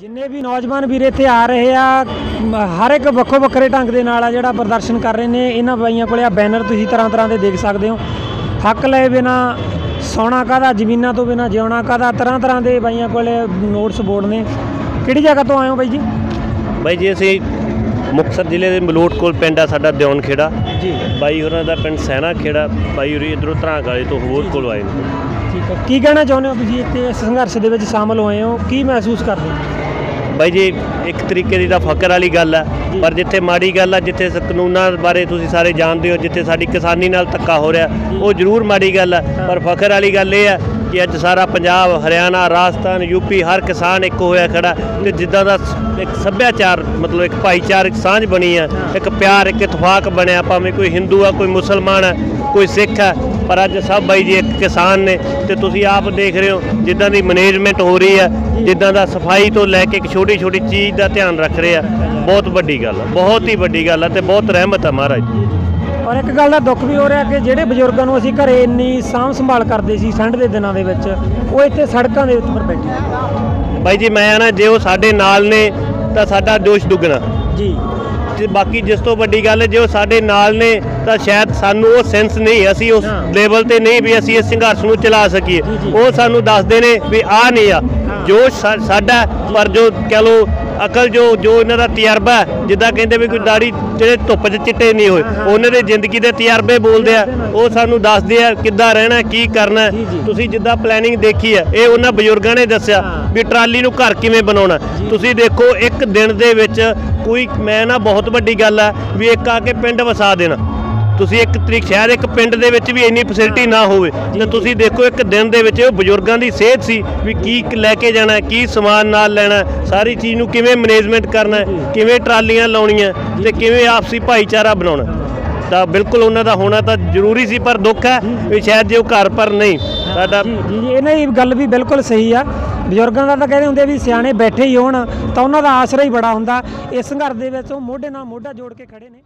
ਜਿੰਨੇ ਵੀ ਨੌਜਵਾਨ ਵੀਰ ਇੱਥੇ ਆ ਰਹੇ ਆ ਹਰ ਇੱਕ ਵੱਖੋ ਵੱਖਰੇ ਢੰਗ ਦੇ ਨਾਲ ਆ ਜਿਹੜਾ ਪ੍ਰਦਰਸ਼ਨ ਕਰ ਰਹੇ ਨੇ ਇਹਨਾਂ ਬਾਈਆਂ ਕੋਲੇ ਆ ਬੈਨਰ ਤੁਸੀਂ ਤਰ੍ਹਾਂ ਤਰ੍ਹਾਂ ਦੇ ਦੇਖ ਸਕਦੇ ਹੋ। ਹੱਕ ਲਏ ਬਿਨਾ ਸੋਨਾ ਕਾਦਾ ਜ਼ਮੀਨਾਂ ਤੋਂ ਬਿਨਾ ਜਿਉਣਾ ਕਾਦਾ ਤਰ੍ਹਾਂ ਤਰ੍ਹਾਂ ਦੇ ਬਾਈਆਂ ਕੋਲੇ ਨੋਟਸ ਬੋਰਡ ਨੇ। ਕਿਹੜੀ ਜਗ੍ਹਾ ਤੋਂ ਆਏ ਹੋ ਬਾਈ ਜੀ? ਬਾਈ ਜੀ ਅਸੀਂ ਮੁਕਤਸਰ ਜ਼ਿਲ੍ਹੇ ਦੇ ਮਲੋਟ ਕੋਲ ਪਿੰਡ ਆ ਸਾਡਾ ਦਿਉਨ ਖੇੜਾ ਜੀ। ਬਾਈ ਹੋਰਾਂ ਦਾ ਪਿੰਡ ਸੈਨਾ ਖੇੜਾ ਬਾਈ ਹੋਰੀ ਇਧਰੋਂ ਧਰਾਂ ਵਾਲੇ ਤੋਂ ਹੋਰ ਕੋਲ ਆਏ ਨੇ। ਠੀਕ ਹੈ। ਕੀ ਕਹਿਣਾ ਚਾਹੁੰਦੇ ਹੋ ਤੁਸੀਂ ਇੱਥੇ ਇਸ ਸੰਘਰਸ਼ ਦੇ ਵਿੱਚ ਸ਼ਾਮਲ ਹੋਏ ਹੋ? ਕੀ ਮਹਿਸੂਸ ਕਰਦੇ ਹੋ? ਬਾਈ ਜੀ ਇੱਕ ਤਰੀਕੇ ਦੀ ਤਾਂ ਫਕਰ ਵਾਲੀ ਗੱਲ ਆ। ਪਰ ਜਿੱਥੇ ਮਾੜੀ ਗੱਲ ਆ ਜਿੱਥੇ ਕਾਨੂੰਨਾਂ ਬਾਰੇ ਤੁਸੀਂ ਸਾਰੇ ਜਾਣਦੇ ਹੋ ਜਿੱਥੇ ਸਾਡੀ ਕਿਸਾਨੀ ਨਾਲ ਧੱਕਾ ਹੋ ਰਿਹਾ ਉਹ ਜ਼ਰੂਰ ਮਾੜੀ ਗੱਲ ਆ। ਪਰ ਫਖਰ ਵਾਲੀ ਗੱਲ ਇਹ ਆ ਕਿ ਅੱਜ ਸਾਰਾ ਪੰਜਾਬ, ਹਰਿਆਣਾ, ਰਾਜਸਥਾਨ, ਯੂਪੀ ਹਰ ਕਿਸਾਨ ਇੱਕ ਹੋਇਆ ਖੜਾ ਤੇ ਜਿੱਦਾਂ ਦਾ ਇੱਕ ਸੱਭਿਆਚਾਰ, ਮਤਲਬ ਇੱਕ ਭਾਈਚਾਰਕ ਸਾਂਝ ਬਣੀ ਆ, ਇੱਕ ਪਿਆਰ, ਇੱਕ ਇਤਫਾਕ ਬਣਿਆ, ਭਾਵੇਂ ਕੋਈ ਹਿੰਦੂ ਆ, ਕੋਈ ਮੁਸਲਮਾਨ ਆ, ਕੋਈ ਸਿੱਖ ਆ, ਪਰ ਅੱਜ ਸਭ ਬਾਈ ਜੀ ਇੱਕ ਕਿਸਾਨ ਨੇ ਤੇ ਤੁਸੀਂ ਆਪ ਦੇਖ ਰਹੇ ਹੋ ਜਿੱਦਾਂ ਦੀ ਮੈਨੇਜਮੈਂਟ ਹੋ ਰਹੀ ਆ, ਜਿੱਦਾਂ ਦਾ ਸਫ਼ਾਈ ਤੋਂ ਲੈ ਕੇ ਇੱਕ ਛੋਟੀ ਛੋਟੀ ਚੀਜ਼ ਦਾ ਧਿਆਨ ਰੱਖ ਰਹੇ ਆ, ਬਹੁਤ ਵੱਡੀ ਗੱਲ ਆ, ਬਹੁਤ ਹੀ ਵੱਡੀ ਗੱਲ ਆ ਤੇ ਬਹੁਤ ਰਹਿਮਤ ਆ ਮਹਾਰਾਜ ਔਰ ਇੱਕ ਗੱਲ ਦਾ ਦੁੱਖ ਵੀ ਹੋ ਰਿਹਾ ਕਿ ਜਿਹੜੇ ਬਜ਼ੁਰਗਾਂ ਨੂੰ ਅਸੀਂ ਘਰੇ ਇੰਨੀ ਸਾਂਭ ਸੰਭਾਲ ਕਰਦੇ ਸੀ ਠੰਡ ਦੇ ਦਿਨਾਂ ਦੇ ਵਿੱਚ ਉਹ ਇੱਥੇ ਸੜਕਾਂ ਦੇ ਉੱਪਰ ਬੈਠੇ। ਬਾਈ ਜੀ ਮੈਂ ਨਾ ਜੇ ਉਹ ਸਾਡੇ ਨਾਲ ਨੇ ਤਾਂ ਸਾਡਾ ਜੋਸ਼ ਦੁੱਗਣਾ ਜੀ ਤੇ ਬਾਕੀ ਜਿਸ ਤੋਂ ਵੱਡੀ ਗੱਲ ਹੈ ਜੇ ਉਹ ਸਾਡੇ ਨਾਲ ਨੇ ਤਾਂ ਸ਼ਾਇਦ ਸਾਨੂੰ ਉਹ ਸੈਂਸ ਨਹੀਂ ਅਸੀਂ ਉਸ। ਲੈਵਲ ਤੇ ਨਹੀਂ ਵੀ ਅਸੀਂ ਇਸ ਸੰਘਰਸ਼ ਨੂੰ ਚਲਾ ਸਕੀਏ। ਉਹ ਸਾਨੂੰ ਦੱਸਦੇ ਨੇ ਵੀ ਆ ਨਹੀਂ ਆ। ਜੋ ਸਾਡਾ ਪਰ ਜੋ ਕਹ ਲੋ ਅਕਲ ਜੋ ਜੋ ਇਹਨਾਂ ਦਾ ਤਜਰਬਾ ਹੈ, ਜਿੱਦਾਂ ਕਹਿੰਦੇ ਵੀ ਕੋਈ ਦਾੜੀ ਜਿਹੜੇ ਧੁੱਪ 'ਚ ਚਿੱਟੇ ਨਹੀਂ ਹੋਏ। ਉਹਨਾਂ ਦੇ ਜ਼ਿੰਦਗੀ ਦੇ ਤਜਰਬੇ ਬੋਲਦੇ ਆ ਉਹ ਸਾਨੂੰ ਦੱਸਦੇ ਆ ਕਿੱਦਾਂ ਰਹਿਣਾ ਕੀ ਕਰਨਾ। ਤੁਸੀਂ ਜਿੱਦਾਂ ਪਲੈਨਿੰਗ ਦੇਖੀ ਹੈ ਇਹ ਉਹਨਾਂ ਬਜ਼ੁਰਗਾਂ ਨੇ ਦੱਸਿਆ। ਵੀ ਟਰਾਲੀ ਨੂੰ ਘਰ ਕਿਵੇਂ ਬਣਾਉਣਾ। ਤੁਸੀਂ ਦੇਖੋ ਇੱਕ ਦਿਨ ਦੇ ਵਿੱਚ ਕੋਈ ਮੈਂ ਨਾ ਬਹੁਤ ਵੱਡੀ ਗੱਲ ਹੈ ਵੀ ਇੱਕ ਆ ਕੇ ਪਿੰਡ ਵਸਾ ਦੇਣਾ ਤੁਸੀਂ ਇੱਕ ਤਰੀਕ ਸ਼ਾਇਦ ਇੱਕ ਪਿੰਡ ਦੇ ਵਿੱਚ ਵੀ ਇੰਨੀ ਫੈਸਿਲਿਟੀ ਨਾ ਹੋਵੇ ਤੇ ਤੁਸੀਂ ਦੇਖੋ ਇੱਕ ਦਿਨ ਦੇ ਵਿੱਚ ਉਹ ਬਜ਼ੁਰਗਾਂ ਦੀ ਸਿਹਤ ਸੀ ਵੀ ਕੀ ਲੈ ਕੇ ਜਾਣਾ ਕੀ ਸਮਾਨ ਨਾਲ ਲੈਣਾ ਸਾਰੀ ਚੀਜ਼ ਨੂੰ ਕਿਵੇਂ ਮੈਨੇਜਮੈਂਟ ਕਰਨਾ ਕਿਵੇਂ ਟਰਾਲੀਆਂ ਲਾਉਣੀਆਂ ਤੇ ਕਿਵੇਂ ਆਪਸੀ ਭਾਈਚਾਰਾ ਬਣਾਉਣਾ। ਤਾਂ ਬਿਲਕੁਲ ਉਹਨਾਂ ਦਾ ਹੋਣਾ ਤਾਂ ਜ਼ਰੂਰੀ ਸੀ ਪਰ ਦੁੱਖ ਹੈ ਵੀ ਸ਼ਾਇਦ ਜੇ ਉਹ ਘਰ ਪਰ ਨਹੀਂ। ਸਾਡਾ ਜੀ ਜੀ ਜੀ, ਇਹਨਾਂ ਦੀ ਗੱਲ ਵੀ ਬਿਲਕੁਲ ਸਹੀ ਆ। ਬਜ਼ੁਰਗਾਂ ਦਾ ਤਾਂ ਕਹਿੰਦੇ ਹੁੰਦੇ ਵੀ ਸਿਆਣੇ ਬੈਠੇ ਹੀ ਹੋਣ ਤਾਂ ਉਹਨਾਂ ਦਾ ਆਸਰਾ ਹੀ ਬੜਾ ਹੁੰਦਾ। ਇਸ ਸੰਘਰਸ਼ ਦੇ ਵਿੱਚ ਉਹ ਮੋਢੇ ਨਾਲ ਮੋਢਾ ਜੋੜ ਕੇ ਖੜੇ ਨੇ।